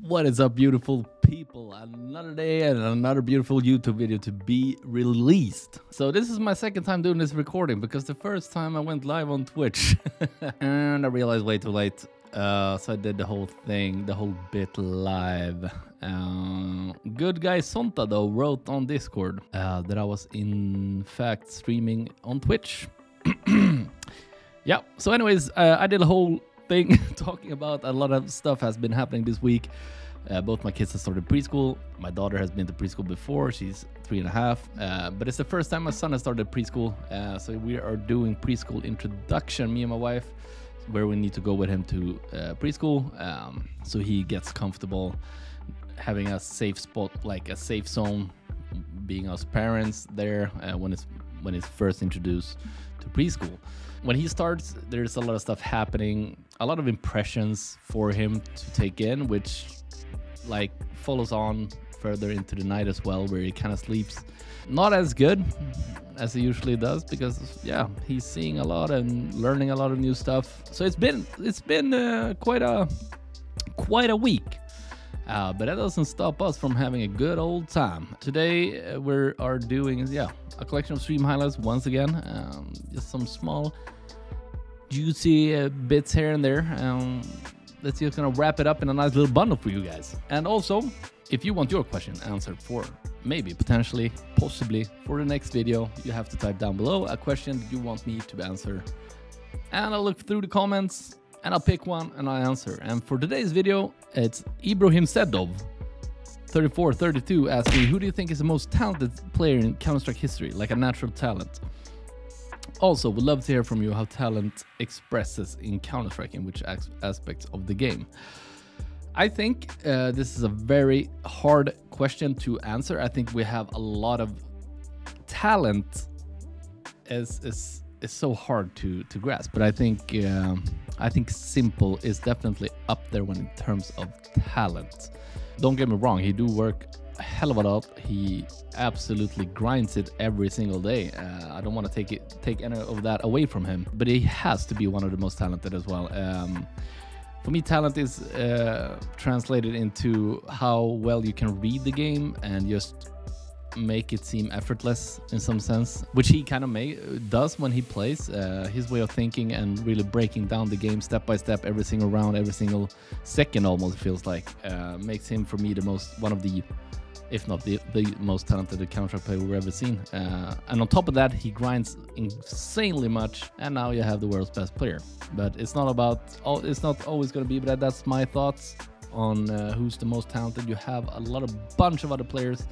What is up, beautiful people? Another day and another beautiful YouTube video to be released. So this is my second time doing this recording because the first time I went live on Twitch and I realized way too late. Uh, so I did the whole thing, the whole bit live. Uh, good guy Sonta though wrote on Discord uh, that I was in fact streaming on Twitch. yeah. So, anyways, uh, I did a whole thing talking about a lot of stuff has been happening this week. Uh, both my kids have started preschool. My daughter has been to preschool before. She's three and a half. Uh, but it's the first time my son has started preschool. Uh, so we are doing preschool introduction, me and my wife, where we need to go with him to uh, preschool um, so he gets comfortable having a safe spot, like a safe zone, being us parents there uh, when it's when it's first introduced to preschool. When he starts, there's a lot of stuff happening, a lot of impressions for him to take in, which like follows on further into the night as well, where he kind of sleeps not as good as he usually does because yeah, he's seeing a lot and learning a lot of new stuff. So it's been it's been uh, quite a quite a week. Uh, but that doesn't stop us from having a good old time. Today uh, we are doing yeah a collection of stream highlights once again. Um, just some small juicy uh, bits here and there. Um, let's just gonna wrap it up in a nice little bundle for you guys. And also, if you want your question answered for maybe, potentially, possibly for the next video, you have to type down below a question that you want me to answer. And I'll look through the comments and I'll pick one and I'll answer. And for today's video, it's Ibrahim Sedov. 3432 asks me, who do you think is the most talented player in Counter-Strike history, like a natural talent? Also, would love to hear from you how talent expresses in Counter-Strike in which as aspects of the game. I think uh, this is a very hard question to answer. I think we have a lot of talent is is is so hard to to grasp. But I think um, I think s1mple is definitely up there when in terms of talent. Don't get me wrong, he do work hell of a lot. He absolutely grinds it every single day. Uh, I don't want to take it take any of that away from him, but he has to be one of the most talented as well. Um, for me, talent is uh, translated into how well you can read the game and just make it seem effortless in some sense, which he kind of does when he plays. Uh, his way of thinking and really breaking down the game step by step, every single round, every single second, almost feels like uh, makes him for me the most one of the if not the, the most talented counter player we've ever seen. Uh, and on top of that, he grinds insanely much, and now you have the world's best player. But it's not about, it's not always going to be, but that's my thoughts on uh, who's the most talented. You have a lot of bunch of other players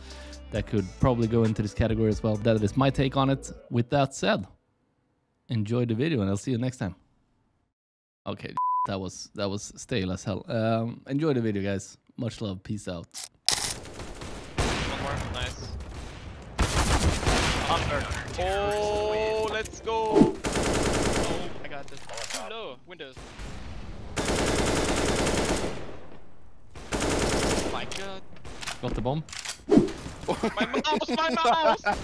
that could probably go into this category as well. That is my take on it. With that said, enjoy the video, and I'll see you next time. Okay, that was that was stale as hell. Um, enjoy the video, guys. Much love. Peace out. Under. Oh, let's go. Oh, I got this. Too low. Windows. Oh my god. Got the bomb. my mouse, my mouse! uh,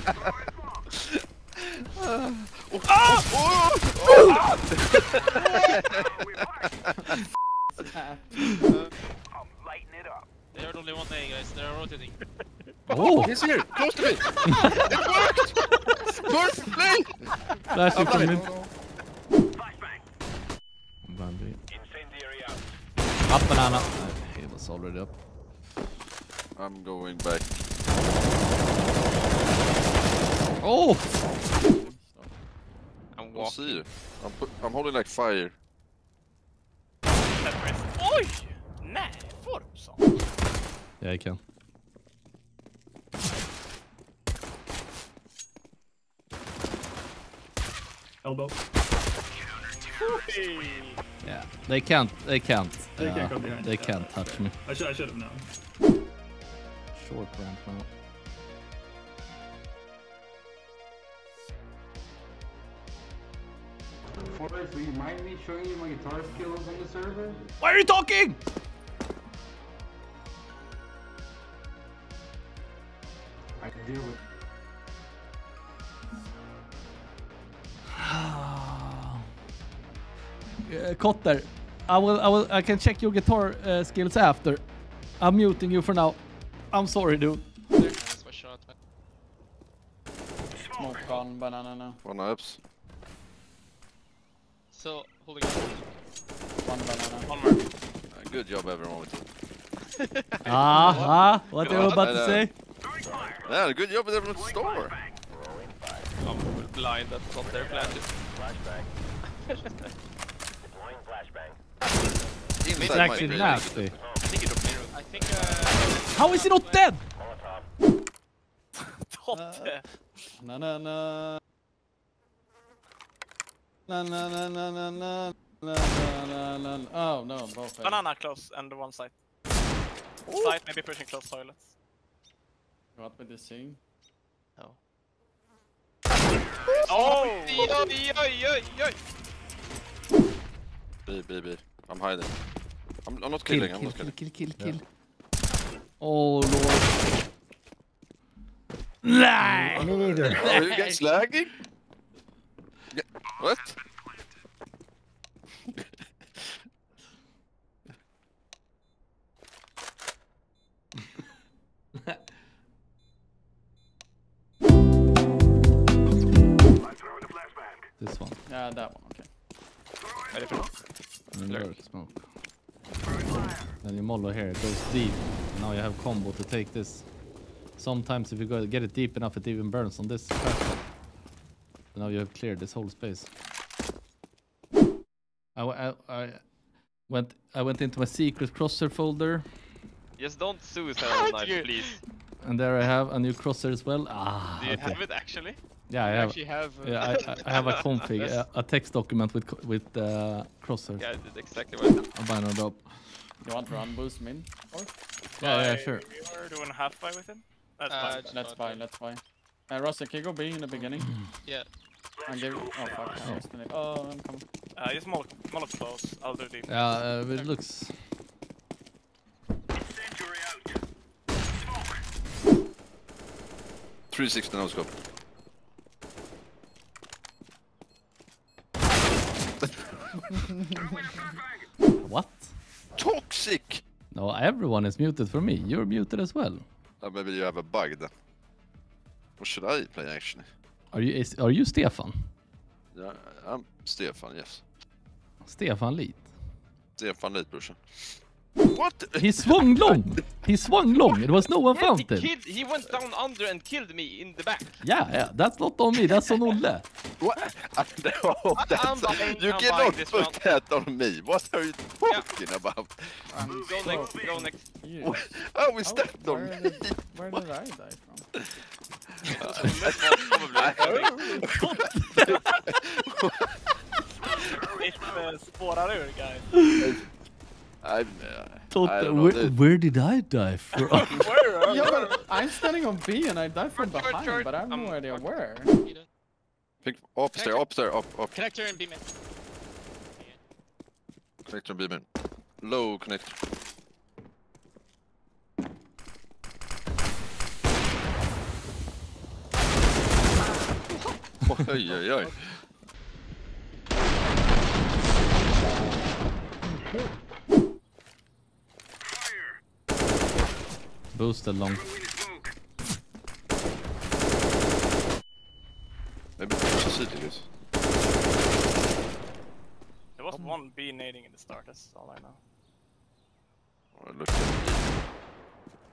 oh, ah! oh, oh, oh. I'm lighting it up. They're only one A, guys. They're rotating. Oh, oh, he's here, close to me. it worked. Perfectly. Flashing from him. Up banana. He was already up. I'm going back. Oh! I'm walking. see you. I'm, put, I'm holding like fire. Oj! Nej, får du sånt? Yeah, I can. Elbow. Yeah, they can't. They can't. They uh, can't go behind. They yeah, can't touch me. I should. I should have known. Short ramp now. f0rest, will you mind me showing you my guitar skills on the server? Why are you talking? I can do it. uh, Kotter, I will, I will, I can check your guitar uh, skills after. I'm muting you for now. I'm sorry, dude. That's shot. Smoke on banana now. One ups. So, holding on. One banana. One more. Uh, good job, everyone. With it. Ah, what are you about to Uh, say? Yeah, er good job with everyone er at the store. I'm blind, that's not their plan. It's Inside actually nasty. It opened I think uh... How is he not dead? Totte! Uh, na na na. Na na na na na na. Na, na, na, na. Oh no, both. A. Banana close and the one side. Side maybe pushing close toilets. What with the sing? No. Oh! Oj, oj, oj, oj, oj! B, B, B. I'm hiding. I'm, I'm not Kill, killing, I'm kill, not kill, killing. kill, kill, kill. Oh lord. Nej! Me neither. Are you guys lagging? Yeah. What? This that one. Okay. Ready for And Clear. lurk smoke. Then you mollo here, it goes deep. Now you have combo to take this. Sometimes if you go get it deep enough, it even burns on this track. Now you have cleared this whole space. I, w- I- I went I went into my secret crosshair folder, Just don't suicide knife, you- please. And there I have a new crosshair as well. Ah, Do you okay. have it actually? Yeah, I have. actually have... uh, Yeah, I, I- I have a config, a, a text document with with uh, crosshairs. Yeah, I exactly what I did. I'll buy. You want run boost min? Or? Yeah, yeah, By- sure. You're doing half buy with him? That's Uh, fine. just Let's not buy. really. Let's buy. Uh, Rossi, can you go B in the beginning? Yeah. And give. Oh fuck! I missed it. Oh, I'm coming. Uh, just Moloch, Moloch close. I'll do deep. Yeah, uh, it looks. Three sixty no scope. What? Toxic! No, everyone is muted for me. You're muted as well. Uh, maybe you have a bug then. What should I play actually? Are you is, are you Stefan? Yeah, I'm Stefan, yes. Stefan Lit. Stefan Lit brorsan. What? He swung long. He swung long. It was no one Yeah, he, found him. killed, he went down under and killed me in the back. Yeah, yeah. That's not on me. That's on Olle. What? no, that's, I'm buying- you I'm cannot put round. that on me. What are you talking about? Go next, go next. Oh, we Oh, stepped on where me. did, where did I die from? Uh, spårar ur guys. I'm, uh, I Totte, don't know, where, dude. where did I die from? Where are Yeah, but I'm standing on B and I died from Short, short, behind, short. but I have no Um, idea fuck. where. Pick upstairs, upstairs, up, up. Connector and beam it. Connector and beam in. Low connector. Oj, oj, oj. Boosted long. Maybe push a city, guys. There was one B nading in the start, that's all I know. Oh, look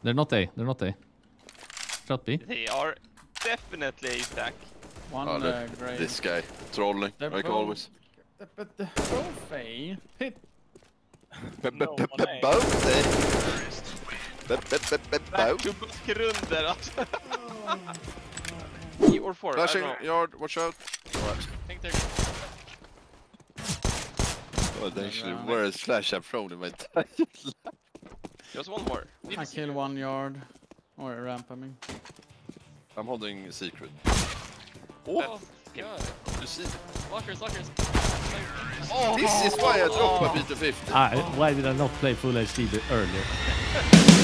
They're not A. They're not A. Shot B. They are definitely a stack. One oh, look, uh, gray. this guy. Trolling, They're like always. But the trophy pit. No, one A. Both, eh? Both, both, both, Back both. to Buskrunder alltså. E or four, Flashing yard, watch out. Alright. I think. Oh, they actually around. where is flash I've thrown in my entire life. There's one more. I kill one yard. Or a ramp, I mean. I'm holding a secret. Oh, God. You see? Lockers, lockers. This is why I dropped my beat to 50. Ah, why did I not play full HD earlier?